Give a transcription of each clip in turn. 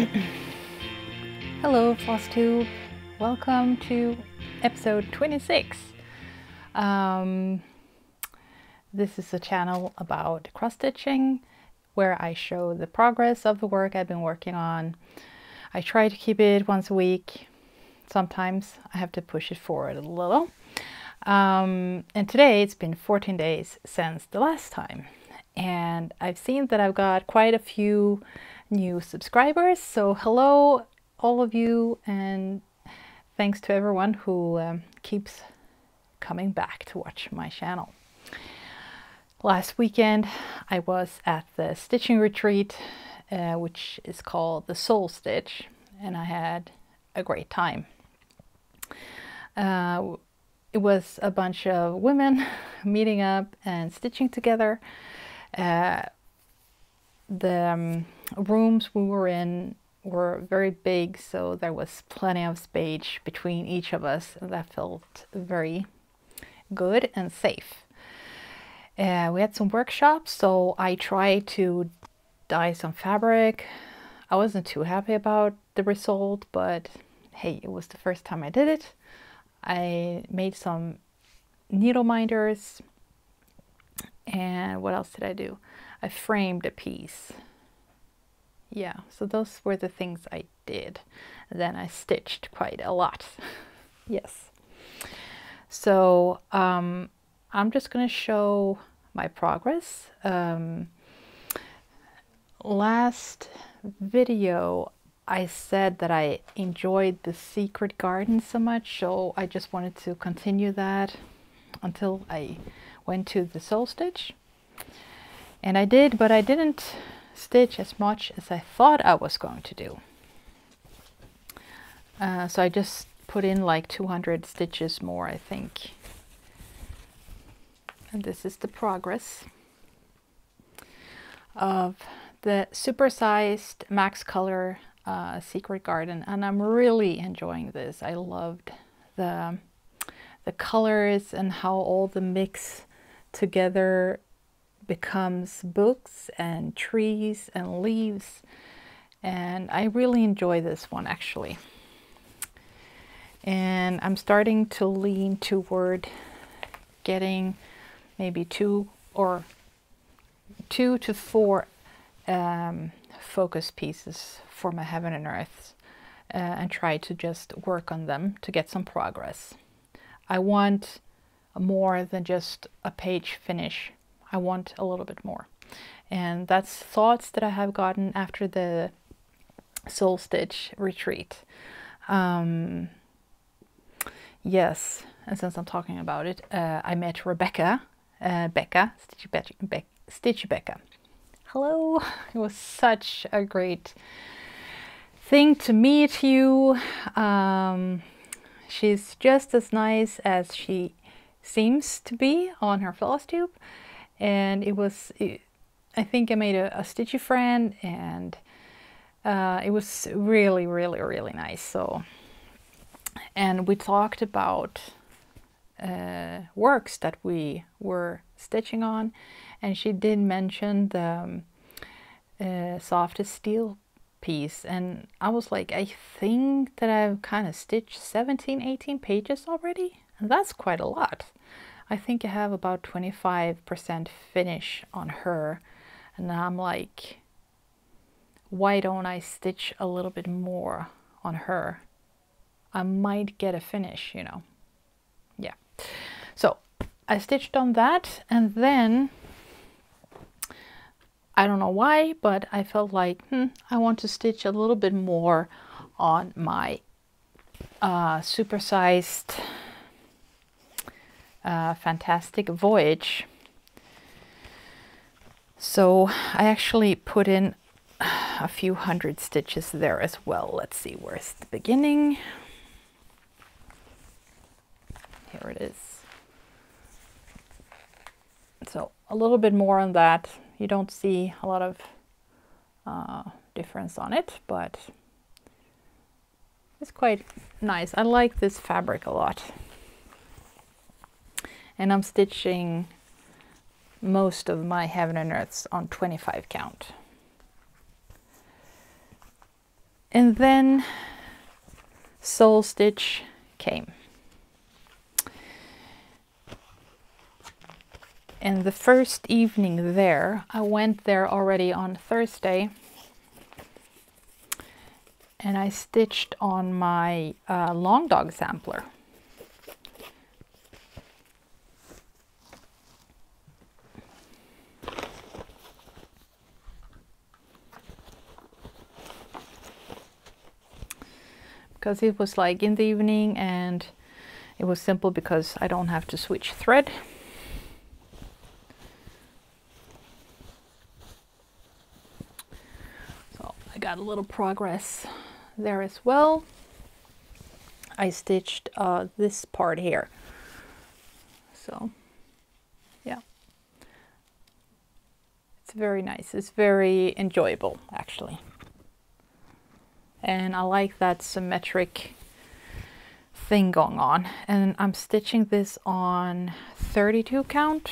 Hello, FlossTube. Welcome to episode 26. Um, this is a channel about cross stitching where I show the progress of the work I've been working on. I try to keep it once a week. Sometimes I have to push it forward a little. Um, and today it's been 14 days since the last time. And I've seen that I've got quite a few new subscribers. So hello all of you and thanks to everyone who um, keeps coming back to watch my channel. Last weekend I was at the stitching retreat uh, which is called the Soul Stitch and I had a great time. Uh, it was a bunch of women meeting up and stitching together. Uh, the um, rooms we were in were very big, so there was plenty of space between each of us. That felt very good and safe. Uh, we had some workshops, so I tried to dye some fabric. I wasn't too happy about the result, but hey, it was the first time I did it. I made some needle minders. And what else did I do? I framed a piece. Yeah, so those were the things I did. Then I stitched quite a lot. yes. So um, I'm just going to show my progress. Um, last video I said that I enjoyed the secret garden so much, so I just wanted to continue that until I went to the soul stitch. And I did, but I didn't stitch as much as I thought I was going to do. Uh, so I just put in like 200 stitches more, I think. And this is the progress of the supersized max color uh, secret garden and I'm really enjoying this. I loved the, the colors and how all the mix together becomes books and trees and leaves and I really enjoy this one actually. And I'm starting to lean toward getting maybe two or two to four um, focus pieces for my heaven and earth uh, and try to just work on them to get some progress. I want more than just a page finish. I want a little bit more. And that's thoughts that I have gotten after the Soul Stitch retreat. Um, yes, and since I'm talking about it, uh, I met Rebecca, uh, Becca, Stitch, Be Stitch Becca, hello. It was such a great thing to meet you. Um, she's just as nice as she seems to be on her floss tube. And it was, it, I think I made a, a stitchy friend and uh, it was really, really, really nice. So, and we talked about uh, works that we were stitching on. And she did mention the um, uh, softest steel piece. And I was like I think that I've kind of stitched 17 18 pages already? And that's quite a lot I think I have about 25% finish on her. And I'm like why don't I stitch a little bit more on her? I might get a finish you know? Yeah. So I stitched on that and then I don't know why, but I felt like hmm, I want to stitch a little bit more on my uh, supersized uh, Fantastic Voyage. So I actually put in a few hundred stitches there as well. Let's see, where's the beginning? Here it is. So a little bit more on that you don't see a lot of uh, difference on it, but it's quite nice. I like this fabric a lot. And I'm stitching most of my Heaven and Earths on 25 count. And then Soul Stitch came. And the first evening there, I went there already on Thursday and I stitched on my uh, long dog sampler. Because it was like in the evening and it was simple because I don't have to switch thread. So I got a little progress there as well. I stitched uh, this part here. So yeah, it's very nice. It's very enjoyable actually and I like that symmetric thing going on. And I'm stitching this on 32 count.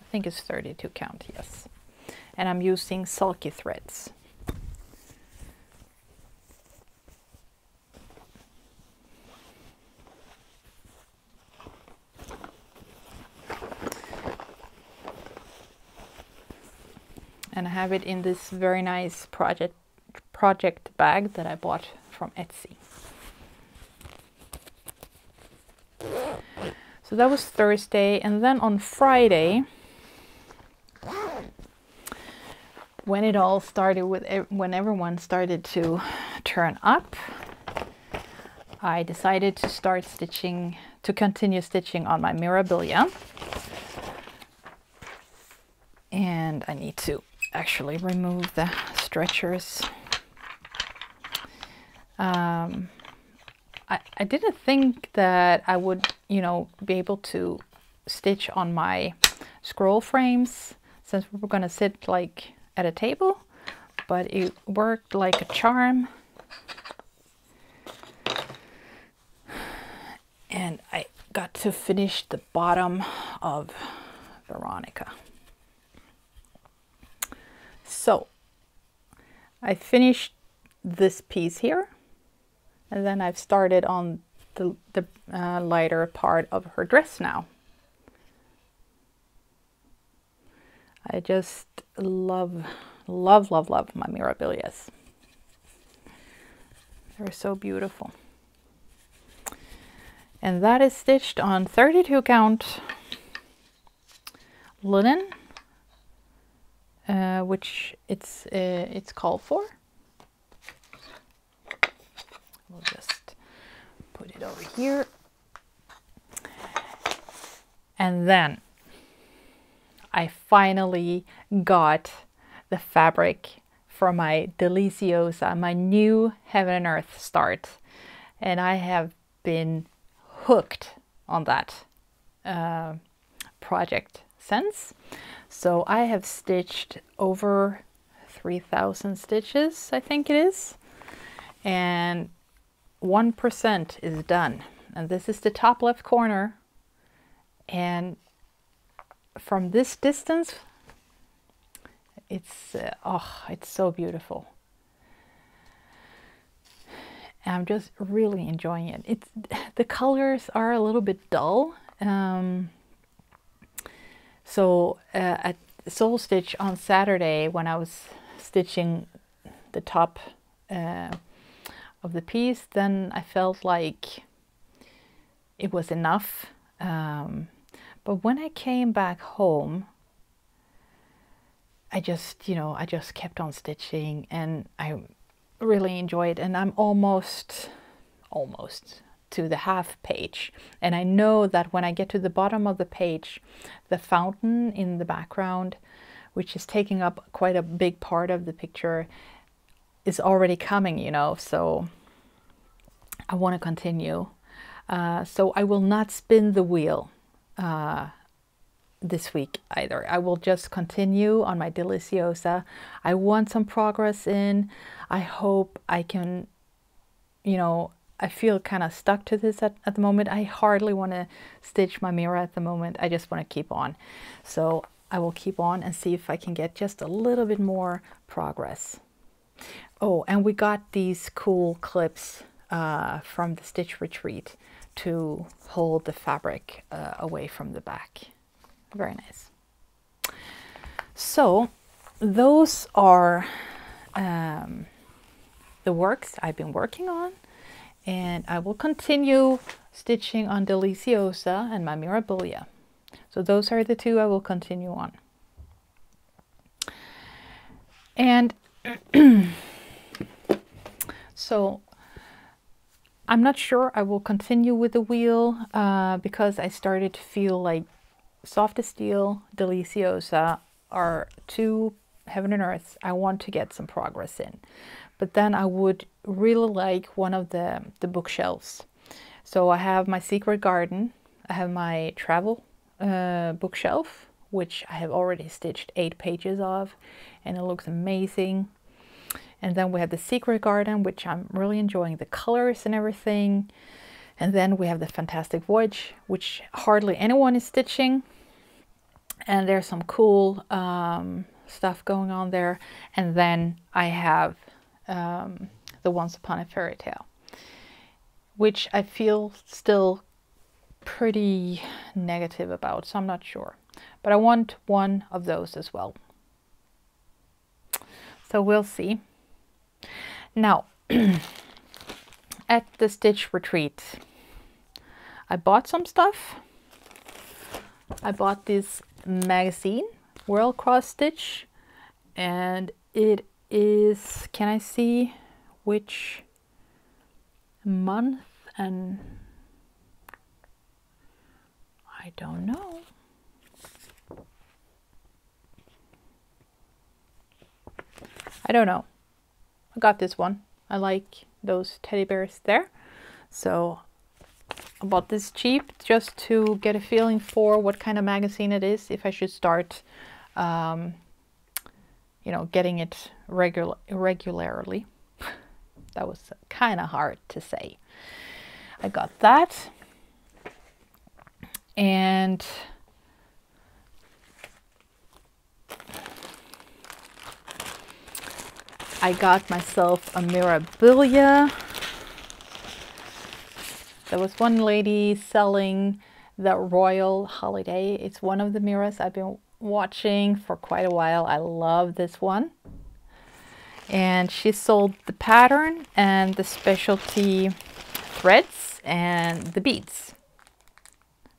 I think it's 32 count yes. And I'm using sulky threads. And I have it in this very nice project project bag that I bought from Etsy. So that was Thursday and then on Friday when it all started with when everyone started to turn up I decided to start stitching to continue stitching on my Mirabilia and I need to actually remove the stretchers um, I, I didn't think that I would, you know, be able to stitch on my scroll frames since we were going to sit like at a table, but it worked like a charm. And I got to finish the bottom of Veronica. So I finished this piece here and then I've started on the, the uh, lighter part of her dress now. I just love, love, love, love my Mirabilias. They're so beautiful. And that is stitched on 32 count linen, uh, which it's uh, it's called for. We'll just put it over here. And then I finally got the fabric for my Deliziosa, my new Heaven and Earth start. And I have been hooked on that uh, project since. So I have stitched over 3,000 stitches, I think it is. And 1% is done. And this is the top left corner. And from this distance, it's, uh, oh, it's so beautiful. I'm just really enjoying it. It's the colors are a little bit dull. Um, so uh, at Soul Stitch on Saturday, when I was stitching the top uh, of the piece, then I felt like it was enough. Um, but when I came back home, I just, you know, I just kept on stitching and I really enjoyed it. and I'm almost, almost to the half page. And I know that when I get to the bottom of the page, the fountain in the background, which is taking up quite a big part of the picture, is already coming, you know, so I want to continue. Uh, so I will not spin the wheel uh, this week either. I will just continue on my Deliziosa. I want some progress in. I hope I can, you know, I feel kind of stuck to this at, at the moment. I hardly want to stitch my mirror at the moment. I just want to keep on. So I will keep on and see if I can get just a little bit more progress. Oh, and we got these cool clips uh, from the Stitch Retreat to hold the fabric uh, away from the back. Very nice. So those are um, the works I've been working on and I will continue stitching on Deliziosa and my Mirabilia. So those are the two I will continue on. And so I'm not sure I will continue with the wheel uh, because I started to feel like Soft Steel, Deliziosa are two heaven and earth I want to get some progress in. But then I would really like one of the, the bookshelves. So I have my secret garden, I have my travel uh, bookshelf, which I have already stitched eight pages of, and it looks amazing. And then we have the Secret Garden, which I'm really enjoying the colors and everything. And then we have the Fantastic Voyage, which hardly anyone is stitching. And there's some cool um, stuff going on there. And then I have um, the Once Upon a Fairy Tale, which I feel still pretty negative about, so I'm not sure. But I want one of those as well. So we'll see. Now, at the Stitch Retreat, I bought some stuff. I bought this magazine, World Cross Stitch, and it is, can I see which month and I don't know. I don't know. I got this one. I like those teddy bears there. So I bought this cheap just to get a feeling for what kind of magazine it is, if I should start, um, you know, getting it regular regularly. that was kind of hard to say. I got that. And I got myself a Mirabilia. There was one lady selling the Royal Holiday. It's one of the mirrors I've been watching for quite a while. I love this one. And she sold the pattern and the specialty threads and the beads.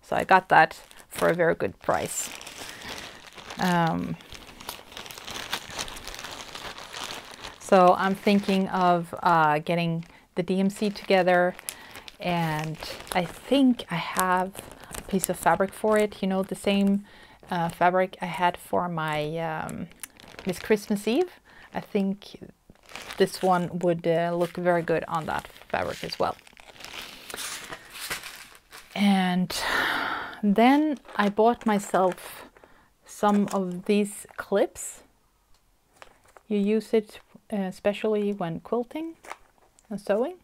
So I got that for a very good price. Um, So I'm thinking of uh, getting the DMC together and I think I have a piece of fabric for it. You know, the same uh, fabric I had for my um, Miss Christmas Eve. I think this one would uh, look very good on that fabric as well. And then I bought myself some of these clips. You use it especially when quilting and sewing.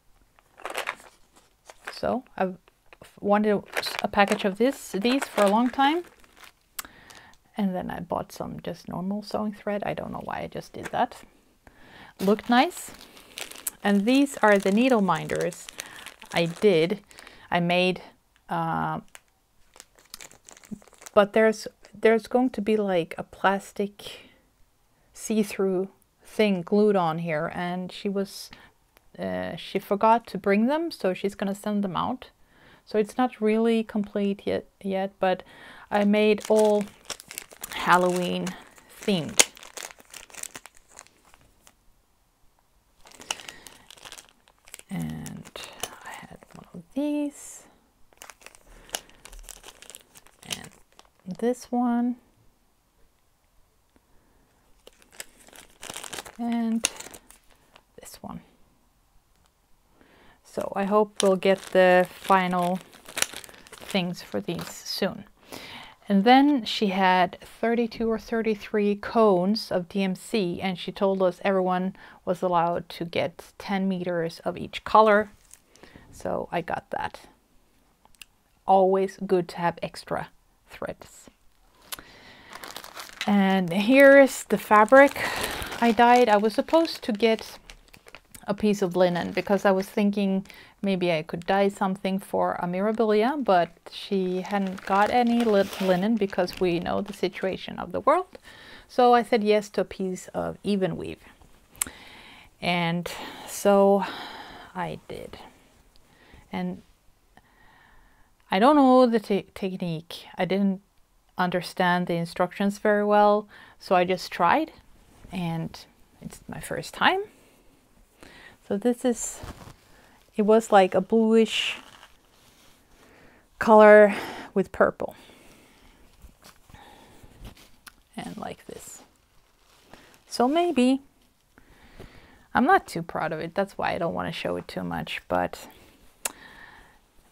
So I've wanted a package of this these for a long time. And then I bought some just normal sewing thread. I don't know why I just did that. Looked nice. And these are the needle minders I did. I made, uh, but there's there's going to be like a plastic see-through thing glued on here and she was uh, she forgot to bring them so she's gonna send them out. So it's not really complete yet yet but I made all Halloween themed. And I had one of these. And this one and this one. So I hope we'll get the final things for these soon. And then she had 32 or 33 cones of DMC and she told us everyone was allowed to get 10 meters of each color. So I got that. Always good to have extra threads. And here is the fabric I dyed. I was supposed to get a piece of linen because I was thinking maybe I could dye something for a Mirabilia, but she hadn't got any linen because we know the situation of the world. So I said yes to a piece of even weave. And so I did. And I don't know the te technique. I didn't understand the instructions very well, so I just tried and it's my first time. So this is, it was like a bluish color with purple. And like this. So maybe, I'm not too proud of it. That's why I don't want to show it too much, but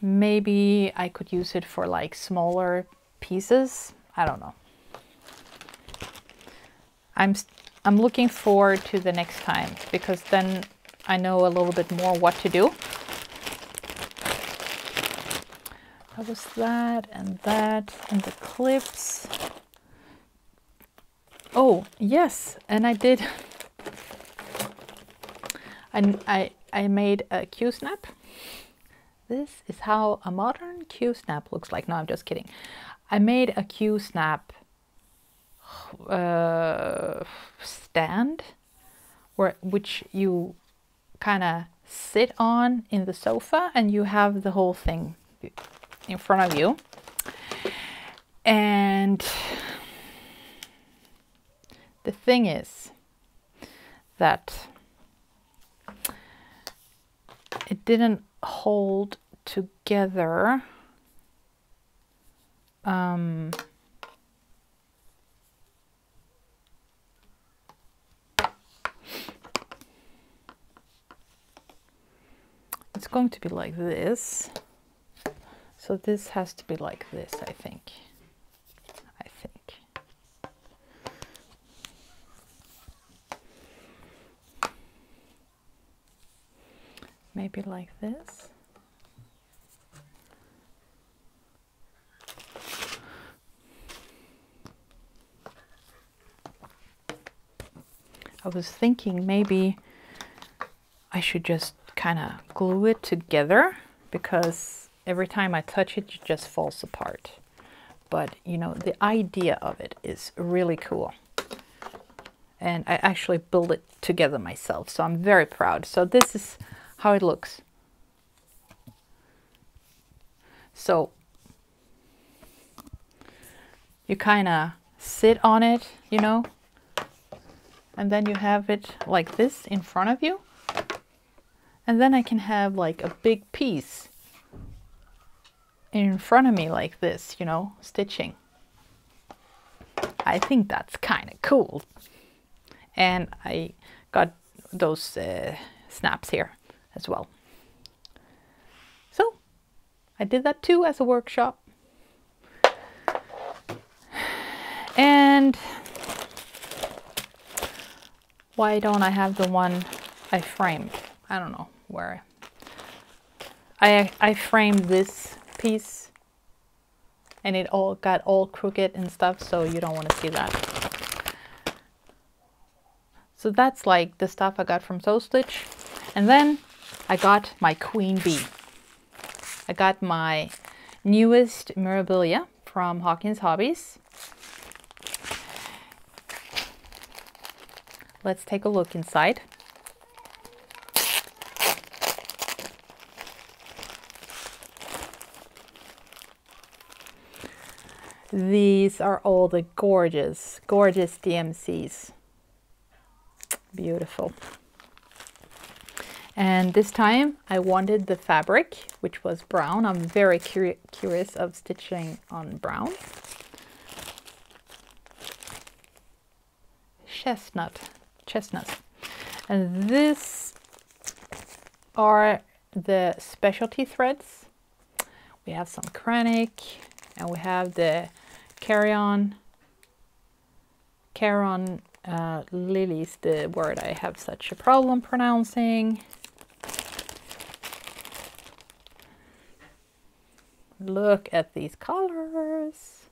maybe I could use it for like smaller pieces. I don't know. I'm I'm looking forward to the next time because then I know a little bit more what to do. That was that and that and the clips. Oh, yes, and I did. And I, I made a Q-snap. This is how a modern Q-snap looks like. No, I'm just kidding. I made a Q-snap uh, stand where, which you kind of sit on in the sofa and you have the whole thing in front of you. And the thing is that it didn't hold together um, it's going to be like this. So this has to be like this, I think. I think. Maybe like this. I was thinking maybe I should just kind of glue it together because every time I touch it, it just falls apart. But, you know, the idea of it is really cool. And I actually built it together myself, so I'm very proud. So this is how it looks. So you kind of sit on it, you know, and then you have it like this in front of you. And then I can have like a big piece in front of me like this, you know, stitching. I think that's kind of cool. And I got those uh, snaps here as well. So I did that too as a workshop. And why don't I have the one I framed? I don't know where I I framed this piece and it all got all crooked and stuff so you don't want to see that. So that's like the stuff I got from Sew Stitch and then I got my queen bee. I got my newest Mirabilia from Hawkins Hobbies. Let's take a look inside These are all the gorgeous, gorgeous DMCs. Beautiful. And this time I wanted the fabric, which was brown. I'm very curi curious of stitching on brown. Chestnut, chestnut. And this are the specialty threads. We have some Kreinik, and we have the carry-on Caron uh, lilies, the word I have such a problem pronouncing. Look at these colors.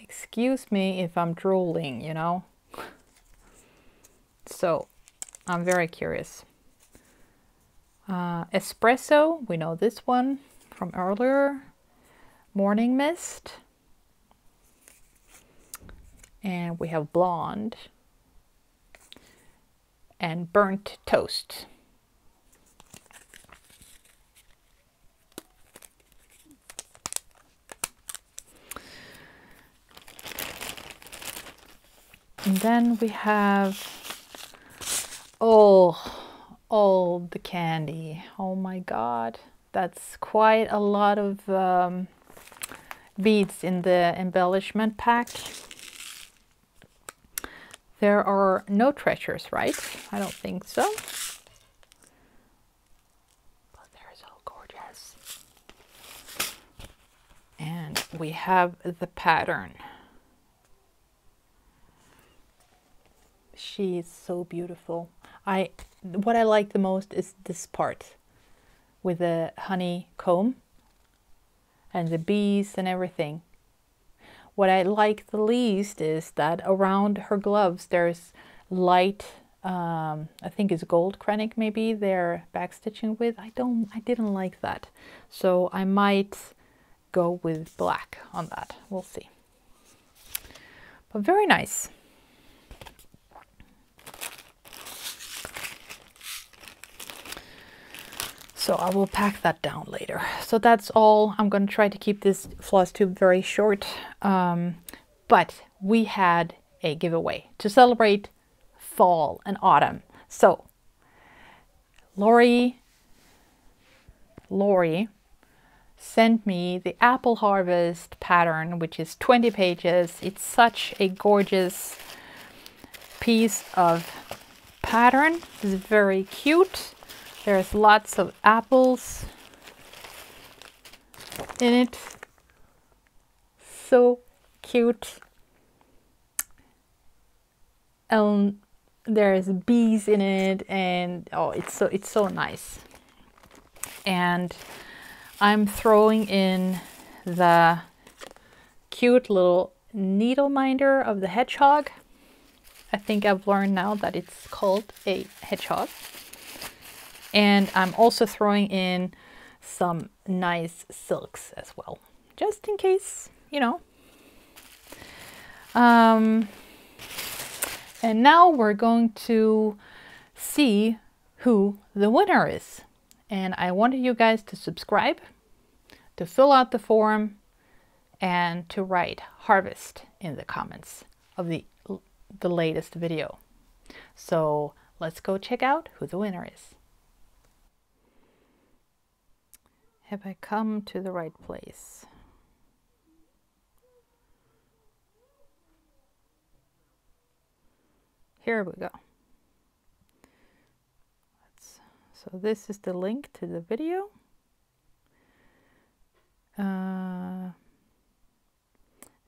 Excuse me if I'm drooling, you know. So I'm very curious. Uh, espresso, we know this one from earlier. Morning Mist. And we have Blonde. And Burnt Toast. And then we have, oh, all the candy. Oh my God. That's quite a lot of um, beads in the embellishment pack. There are no treasures, right? I don't think so. But they're so oh, gorgeous. And we have the pattern. She is so beautiful. I what I like the most is this part with the honey comb and the bees and everything. What I like the least is that around her gloves there's light um, I think it's gold Kreinik maybe they're backstitching with. I don't I didn't like that. So I might go with black on that. We'll see. But very nice. So I will pack that down later. So that's all. I'm going to try to keep this floss tube very short. Um, but we had a giveaway to celebrate fall and autumn. So Lori, Lori sent me the apple harvest pattern, which is 20 pages. It's such a gorgeous piece of pattern. It's very cute. There's lots of apples in it. So cute. Um, and there's bees in it and oh it's so it's so nice. And I'm throwing in the cute little needle minder of the hedgehog. I think I've learned now that it's called a hedgehog. And I'm also throwing in some nice silks as well, just in case, you know. Um, and now we're going to see who the winner is. And I wanted you guys to subscribe, to fill out the form, and to write harvest in the comments of the, the latest video. So let's go check out who the winner is. Have I come to the right place? Here we go. Let's, so this is the link to the video. Uh,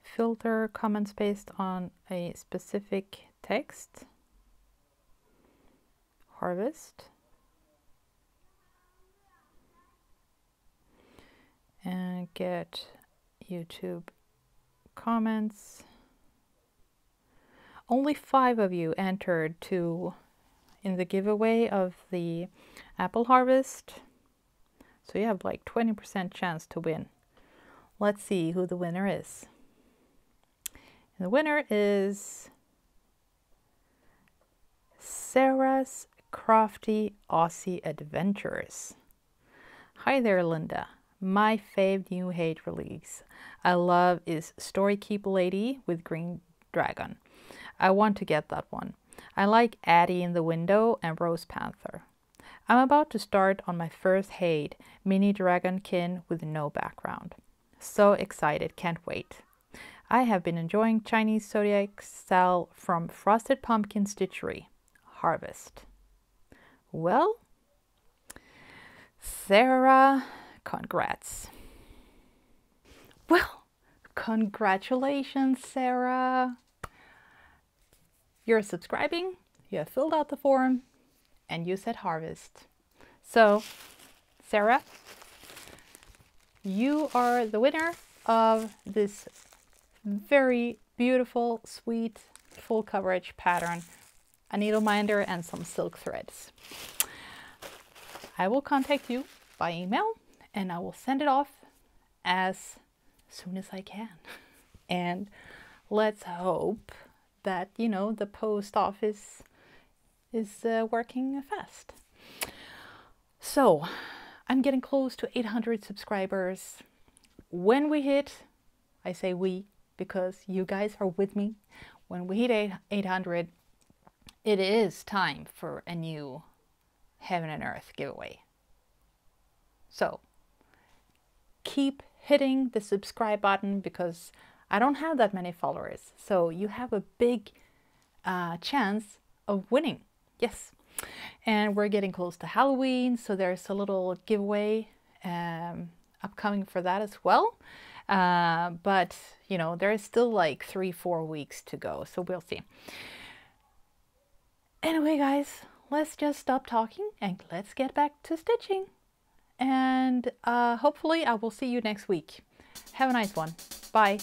filter comments based on a specific text. Harvest. And get YouTube comments. Only five of you entered to in the giveaway of the apple harvest. So you have like 20% chance to win. Let's see who the winner is. And the winner is Sarah's Crafty Aussie Adventures. Hi there, Linda. My fave new HAED release I love is Story Keep Lady with Green Dragon. I want to get that one. I like Addie in the Window and Rose Panther. I'm about to start on my first HAED, Mini Dragonkin with no background. So excited, can't wait. I have been enjoying Chinese zodiac style from Frosted Pumpkin Stitchery. Harvest. Well, Sarah Congrats. Well, congratulations, Sarah. You're subscribing, you have filled out the form, and you said harvest. So, Sarah, you are the winner of this very beautiful, sweet, full coverage pattern. a needle minder, and some silk threads. I will contact you by email and I will send it off as soon as I can. And let's hope that, you know, the post office is uh, working fast. So I'm getting close to 800 subscribers. When we hit, I say we because you guys are with me. When we hit 800, it is time for a new Heaven and Earth giveaway. So keep hitting the subscribe button because I don't have that many followers. So you have a big uh, chance of winning. Yes. And we're getting close to Halloween, so there's a little giveaway um, upcoming for that as well. Uh, but, you know, there is still like three, four weeks to go, so we'll see. Anyway, guys, let's just stop talking and let's get back to stitching and uh, hopefully I will see you next week. Have a nice one. Bye.